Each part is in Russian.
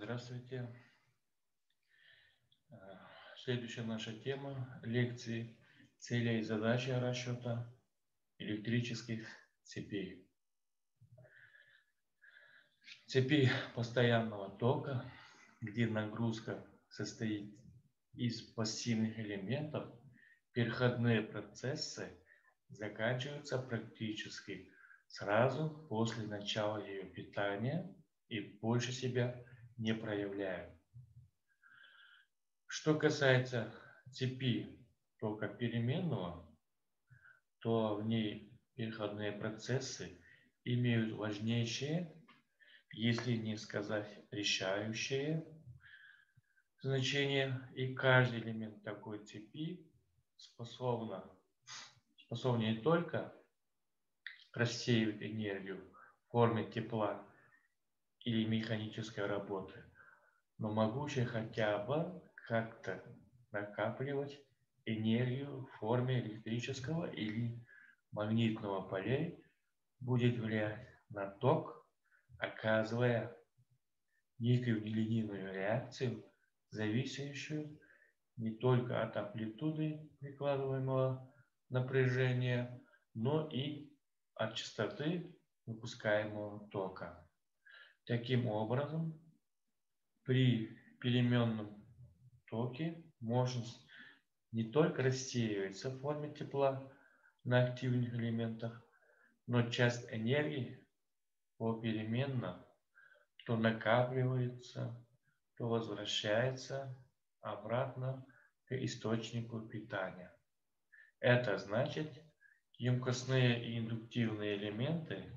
Здравствуйте. Э, следующая наша тема лекции цели и задачи расчета электрических цепей. Цепи постоянного тока, где нагрузка состоит из пассивных элементов, переходные процессы заканчиваются практически сразу после начала ее питания и больше себя не проявляем. Что касается цепи тока переменного, то в ней переходные процессы имеют важнейшие, если не сказать решающее значение, и каждый элемент такой цепи способна, способен не только рассеивать энергию в форме тепла или механической работы, но могущая хотя бы как-то накапливать энергию в форме электрического или магнитного полей будет влиять на ток, оказывая некую нелинейную реакцию, зависящую не только от амплитуды прикладываемого напряжения, но и от частоты выпускаемого тока. Таким образом, при переменном токе мощность не только рассеивается в форме тепла на активных элементах, но часть энергии попеременно то накапливается, то возвращается обратно к источнику питания. Это значит, емкостные и индуктивные элементы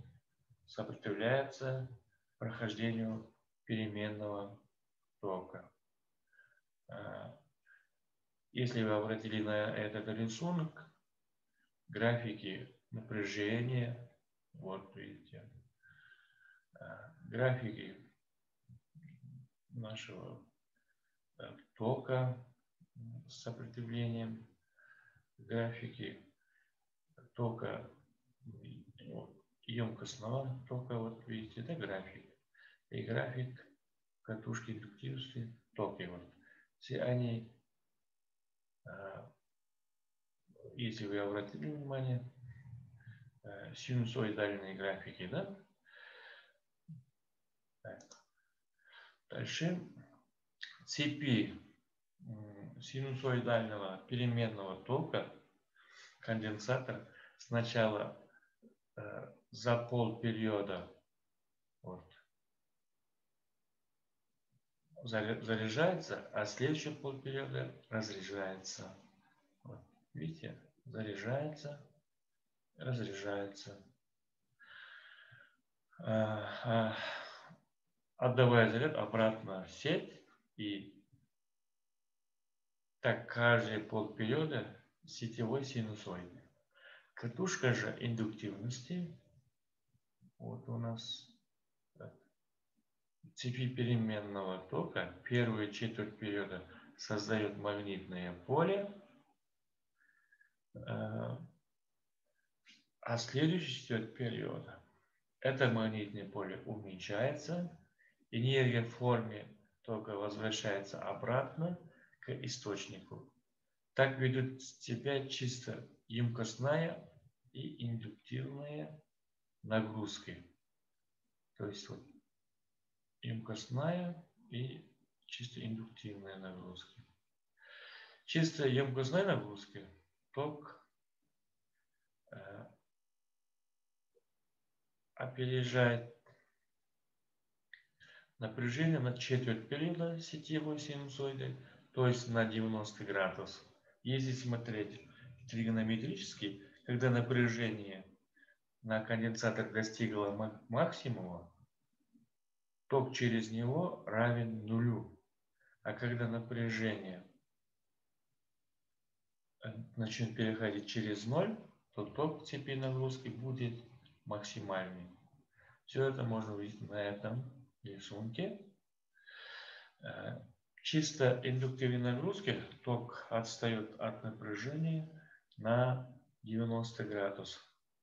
сопротивляются прохождению переменного тока. А, если вы обратили на этот рисунок, графики напряжения, вот видите, а, графики нашего э, тока с сопротивлением, графики тока емкостного тока, вот видите, это график и график катушки индуктивности токи. Вот. Все они, а, если вы обратили внимание, а, синусоидальные графики, да? Дальше цепи синусоидального переменного тока конденсатор сначала э, за полпериода вот, заряжается, а следующий полпериода разряжается. Вот, видите, заряжается, разряжается. А, а, отдавая заряд обратно в сеть и так каждый полпериода сетевой синусоиды. Катушка же индуктивности, вот у нас цепи переменного тока первую четверть периода создает магнитное поле, э, а следующий четверть периода это магнитное поле уменьшается, энергия в форме тока возвращается обратно к источнику. Так ведут себя чисто емкостная и индуктивная нагрузки. То есть вот емкостная и чисто индуктивная нагрузки. Чисто емкостная нагрузка ток э, опережает напряжение на четверть периода сетевой синусоиды, то есть на 90 градусов. Если смотреть тригонометрически, когда напряжение на конденсатор достигло максимума, ток через него равен нулю. А когда напряжение э, начнет переходить через ноль, то ток цепи нагрузки будет максимальный. Все это можно увидеть на этом рисунке. Э, чисто индуктивной нагрузки ток отстает от напряжения на 90 градусов.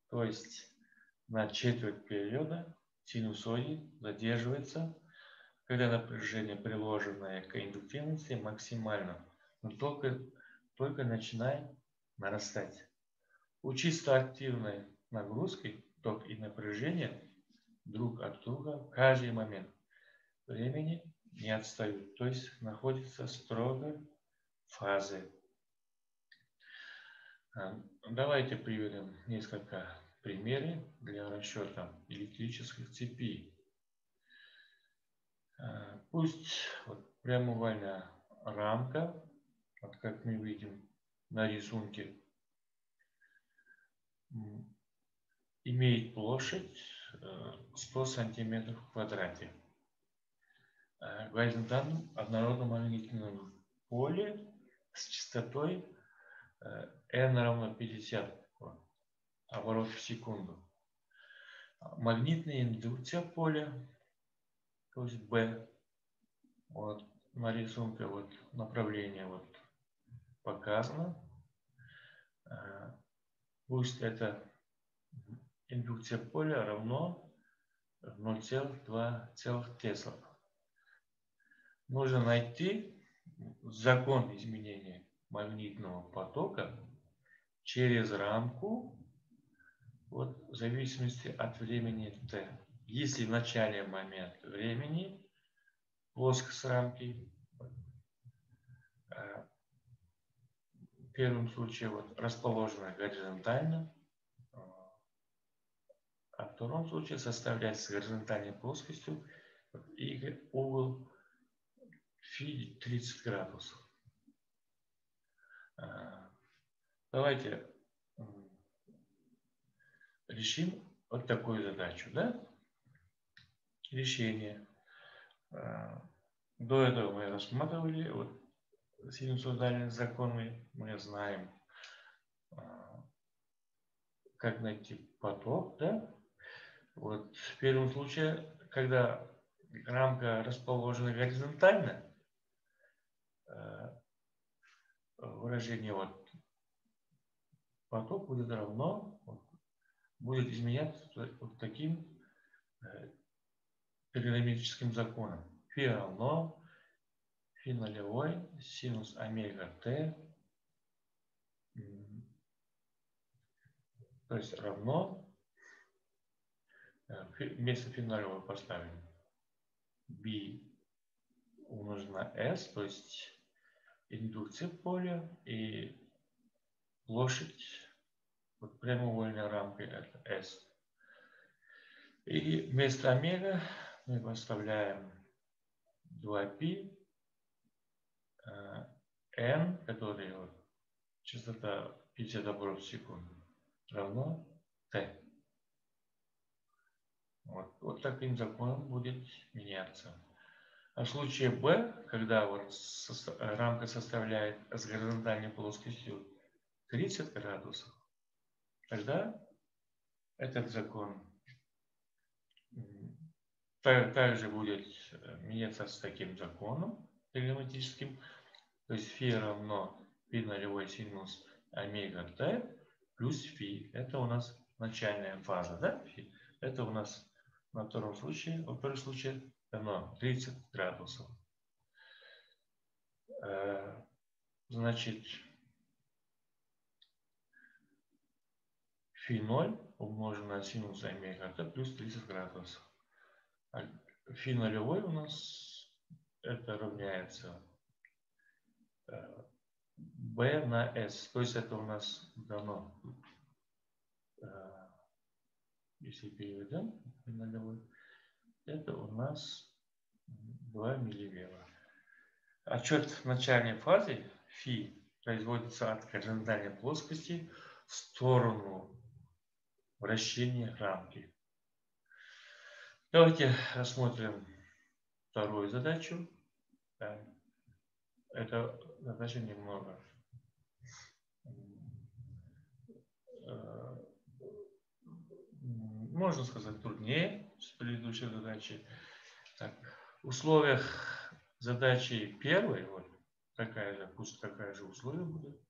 То есть на четверть периода синусоиде задерживается когда напряжение, приложенное к индуктивности, максимально, но только, только начинает нарастать. У чисто активной нагрузки ток и напряжение друг от друга в каждый момент времени не отстают, то есть находятся строго в фазе. А, давайте приведем несколько примеров для расчета электрических цепей. А, пусть вот прямоугольная рамка, вот как мы видим на рисунке, имеет площадь 100 э, сантиметров в квадрате. Э, в горизонтальном однородном магнитном поле с частотой э, n равно 50 оборотов в секунду. Магнитная индукция поля, то есть B, вот на рисунке вот направление вот показано. Пусть это индукция поля равно 0,2 тесла. Нужно найти закон изменения магнитного потока через рамку вот, в зависимости от времени t. Если в начале момент времени плоскость рамки э, в первом случае вот, расположена горизонтально, а в втором случае составляется горизонтальной плоскостью и угол фи 30 градусов. А, давайте решим вот такую задачу. Да? Решение. А, до этого мы рассматривали вот синусоидальные законы. Мы знаем, а, как найти поток, да? Вот в первом случае, когда рамка расположена горизонтально, э, выражение вот поток будет равно, будет изменяться вот таким э, тригонометрическим законом. Фи равно фи нулевой синус омега т, то есть равно вместо финального поставим B умножить на S, то есть индукция поля и площадь вот прямоугольной рамкой это S. И вместо омега мы поставляем 2π n, который вот, частота 50 оборотов в секунду, равно t. Вот, вот таким законом будет меняться. А в случае B, когда вот со, рамка составляет с горизонтальной плоскостью 30 градусов, тогда этот закон также будет э, меняться с таким законом телематическим. То есть фи равно пи нулевой синус омега т плюс фи. Это у нас начальная фаза. Да? Фи. Это у нас на втором случае, во первом случае равно 30 градусов. Э, значит, фи 0 умножено на синус омега t плюс 30 градусов. А фи нулевой у нас это равняется b э, на s. То есть это у нас дано э, если переведем на нулевой, это у нас 2 милливера. Отчет в начальной фазе фи производится от горизонтальной плоскости в сторону вращения рамки. Давайте рассмотрим вторую задачу. Это задача немного можно сказать, труднее с предыдущей задачи. Так, в условиях задачи первой, вот такая же, пусть такая же условие будет,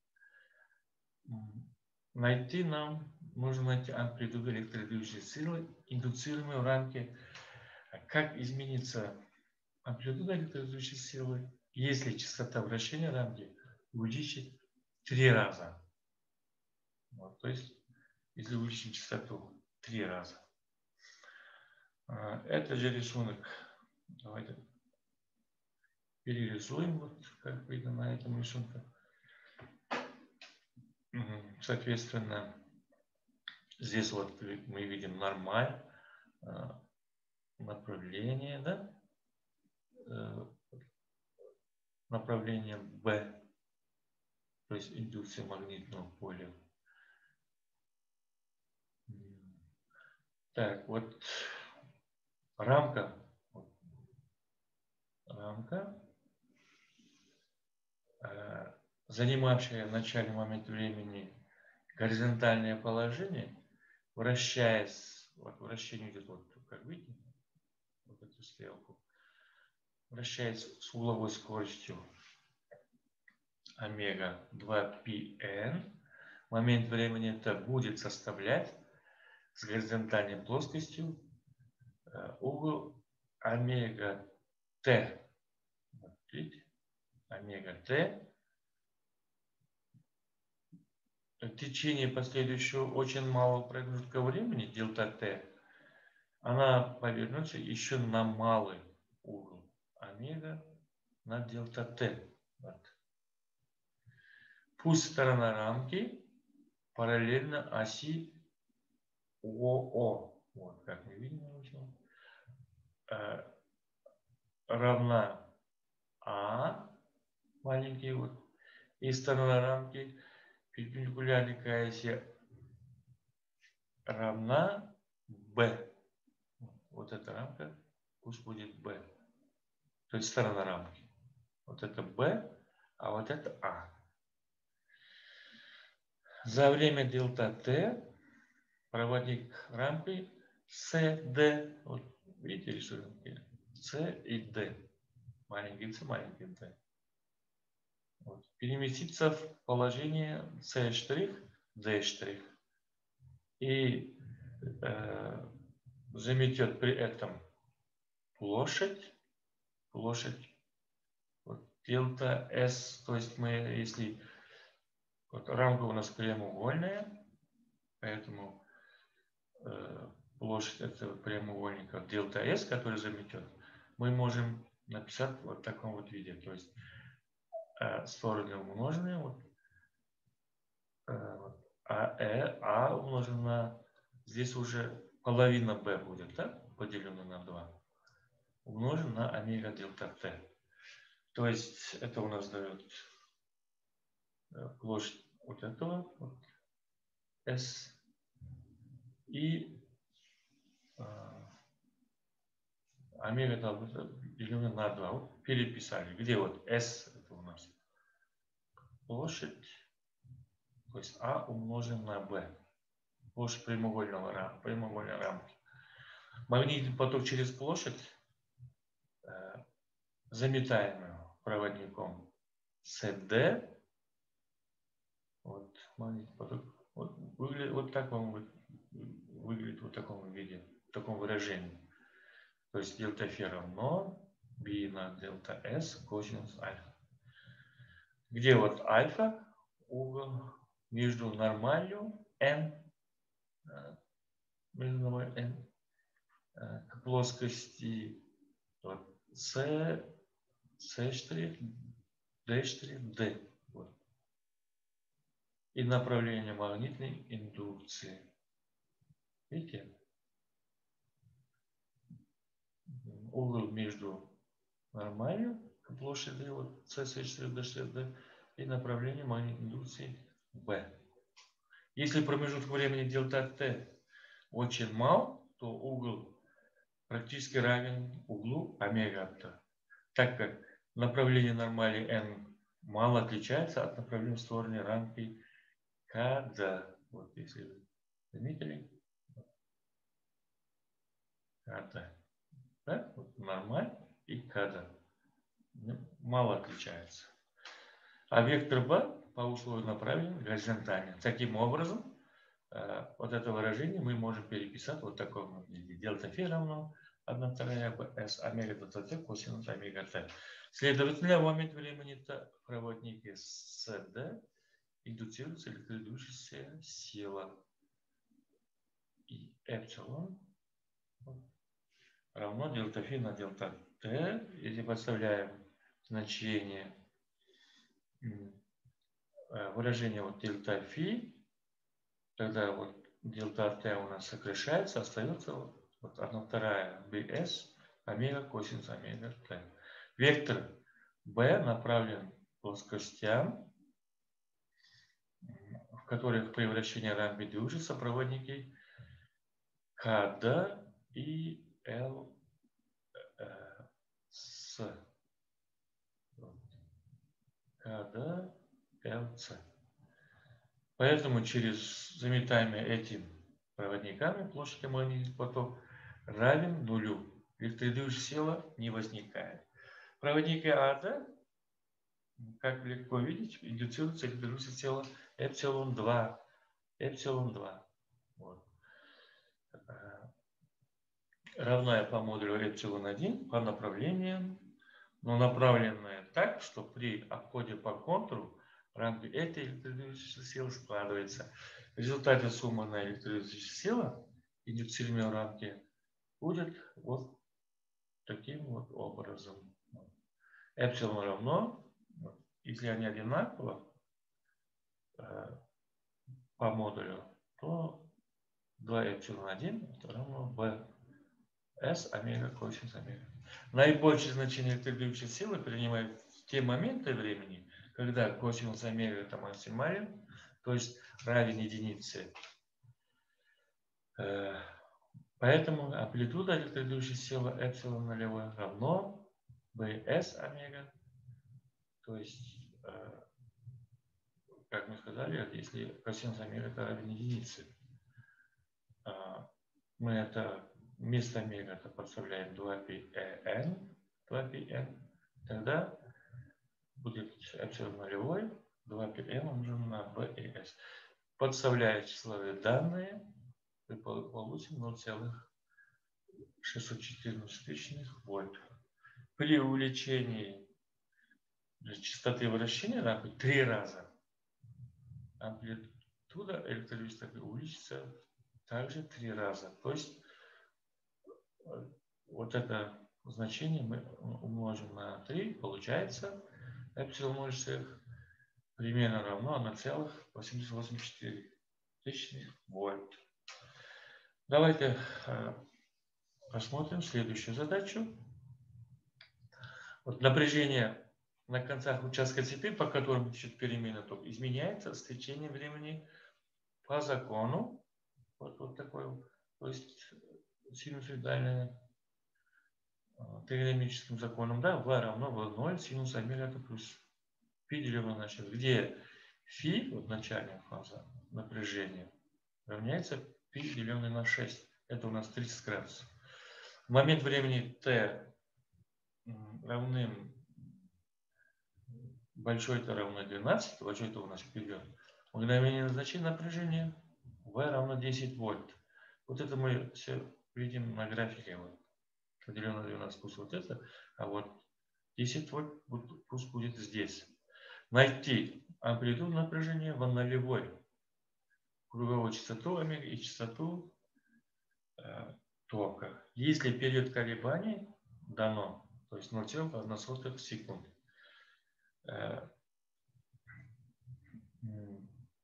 найти нам, нужно найти амплитуду электродвижущей силы, индуцируемой в рамке, как изменится амплитуда электролизующей силы, если частота вращения рамки увеличить три раза. Вот, то есть, если увеличить частоту три раза. А, это же рисунок. Давайте перерисуем, вот как видно на этом рисунке. Соответственно, здесь вот мы видим нормаль, а, направление, да? Э, направление B, то есть индукция магнитного поля. Так, вот рамка, рамка, э, занимавшая в начале момента времени горизонтальное положение, вращаясь, вот вращение идет вот, как видите, вот эту стрелку, вращается с угловой скоростью омега 2πn, момент времени это будет составлять с горизонтальной плоскостью э, угол омега t. видите? Омега t. В течение последующего очень малого промежутка времени, дельта t, она повернется еще на малый угол омега на дельта t. Вот. Пусть сторона рамки параллельно оси ОО. Вот, как мы видим, э, равна А, маленький вот, и сторона рамки перпендикулярной к оси равна B. Вот эта рамка пусть будет B. То есть сторона рамки. Вот это B, а вот это А. За время дельта Т проводник рамки CD, вот видите рисунки, C и D, маленький C, маленький D, вот, переместится в положение C D и э, заметет при этом площадь, площадь вот, дельта S, то есть мы, если вот, рамка у нас прямоугольная, поэтому Э, площадь этого прямоугольника дельта S, который заметен, мы можем написать вот в таком вот виде. То есть стороны умноженные, вот, э, а, э, а умножено на, здесь уже половина b будет, да, поделено на 2, умножен на омега дельта t. То есть это у нас дает площадь вот этого, вот, S и омега делена на 2. Вот переписали. Где вот S площадь, то есть А умножен на B. Площадь прямоугольного прямоугольной рамки. Магнитный поток через площадь, э, заметаемую проводником CD, вот магнитный поток, вот, выглядит, вот так будет выглядит в таком виде, в таком выражении. То есть дельта фи равно b на дельта s косинус альфа. Где вот альфа угол между нормалью n, э, n э, к плоскости c, c штрих, d штрих, d. Вот. И направление магнитной индукции. Видите? Угол между нормалью площади вот CC4 D4D и направление магнитной индукции B. Если промежуток времени дельта T очень мал, то угол практически равен углу омега T. Так как направление нормали n мало отличается от направления в стороне рамки когда. Вот если вы заметили, карта. Да? Вот нормаль и када. Ну, мало отличается. А вектор B по условию направлен горизонтально. Таким образом, э, вот это выражение мы можем переписать вот в таком виде. Дельта фи равно 1 вторая bs омега дельта t косинус омега t. Следовательно, в момент времени проводники СД индуцируется электродвижущаяся сила. И эпсилон равно дельта фи на дельта Т. Если подставляем значение э, выражение вот дельта фи, тогда вот дельта Т у нас сокращается, остается вот 1 вторая bs омега косинус омега Т. Вектор b направлен плоскостям, в которых при вращении рамки движутся проводники КД и ЛС. КД, ЛС. Поэтому через заметаемые этим проводниками площадь магнитный поток равен нулю. Электродвижущая сила не возникает. Проводники ада, как легко видеть, индуцируется электрическое тело эпсилон 2. Эпсилон 2. Вот. Равная по модулю эпсилон 1 по направлениям, но направленная так, что при обходе по контуру рамки этой электрической силы складывается. В результате сумма на электрическую силу индуцируемой рамки будет вот таким вот образом эпсилон равно, если они одинаково э, по модулю, то 2 эпсилон 1 это равно b s омега косинус омега. Наибольшее значение электродвижущей силы принимает в те моменты времени, когда косинус омега это максимален, то есть равен единице. Э, поэтому амплитуда электродвижущей силы эпсилон нулевой равно bs омега. То есть, э, как мы сказали, если косинус омега это равен единице, а, мы это вместо омега это подставляем 2πn, 2πn, тогда будет эпсилон нулевой, 2πn умножим на b и s. Подставляя числовые данные, мы получим 0,614 вольт при увеличении частоты вращения рампы три раза амплитуда электролюстика увеличится также три раза. То есть э, вот это значение мы умножим на 3, получается эпсилон множитель примерно равно 1,884 тысячных вольт. Давайте э, посмотрим следующую задачу. Вот напряжение на концах участка цепи, по которым течет перемена ток, изменяется с течением времени по закону. Вот, вот такой, то есть синусоидальное а, тригонометрическим законом, да, v равно v0, синус омега это плюс π делено на час, где φ, вот начальная фаза напряжения, равняется π деленное на 6. Это у нас 30 градусов. В момент времени t равным большой это равно 12, большой это у нас вперед. Мгновение значения напряжения V равно 10 вольт. Вот это мы все видим на графике. Вот. Поделено на 12 пусть вот это, а вот 10 вольт пусть будет здесь. Найти амплитуду напряжения в нулевой круговую частоту омега и частоту э, тока. Если период колебаний дано то есть 0,1 секунд. Э,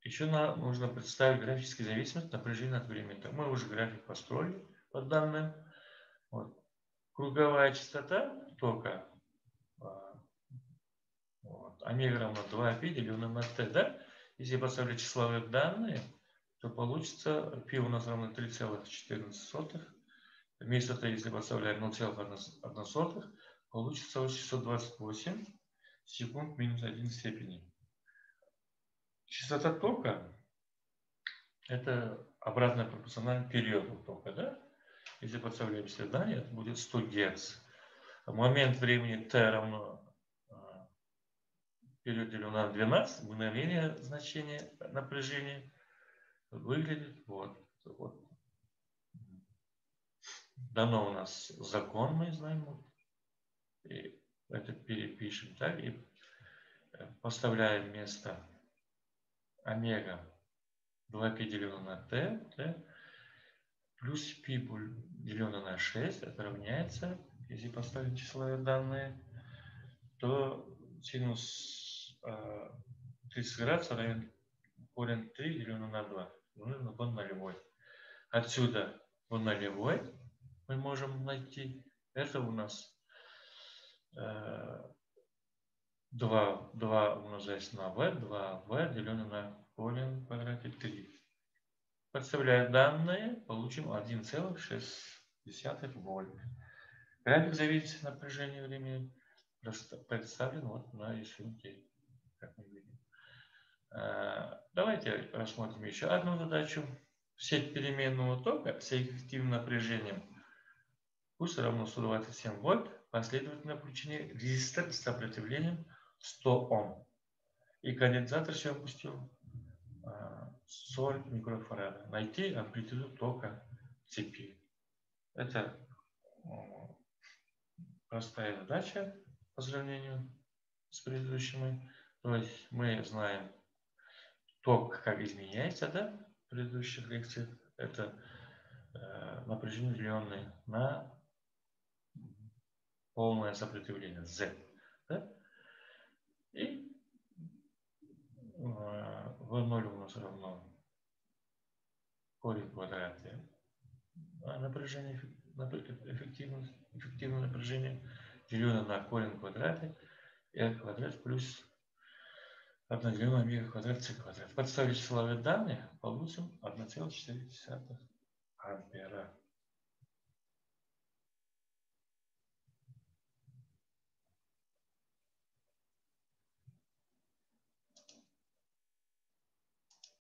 Еще нужно представить графическую зависимость напряжения от времени. Мы уже график построили по данным. Вот. Круговая частота тока а, вот, омега равно 2 π деленное на t. Да? Если поставить числовые данные, то получится π у нас равно 3,14. Вместо того, если поставляем 0,1, Получится 628 секунд минус 1 степени. Частота тока – это обратно пропорциональный периоду тока. Да? Если подставляем следание, это будет 100 Гц. Момент времени t равно а, период делю на 12, мгновение значения напряжения выглядит вот. вот. дано у нас закон, мы знаем. И это перепишем так и э, поставляем место омега 2π делено на t, t плюс π делено на 6, это равняется, если поставить числовые данные, то синус э, 30 градусов равен корень 3 делено на 2. Нужно вон нулевой. Отсюда вон нулевой мы можем найти. Это у нас 2, 2 умножается на v, 2v делено на корень в квадрате 3. Подставляя данные, получим 1,6 вольт. График зависимости напряжения времени представлен вот на рисунке, как мы видим. А, давайте рассмотрим еще одну задачу. Сеть переменного тока с эффективным напряжением пусть равно 127 вольт последовательно включены резистор с сопротивлением 100 Ом. И конденсатор все пустил 40 микрофарада. Найти амплитуду тока цепи. Это простая задача по сравнению с предыдущими. То есть мы знаем ток, как изменяется, да, в предыдущих лекциях. Это э, напряжение, деленное на полное сопротивление Z. Да? И V0 у нас равно корень квадрата а напряжение, эффективное, эффективное напряжение делено на корень квадрата r квадрат плюс 1 делено на омега квадрат c квадрат. Подставить числовые данные, получим 1,4 ампера.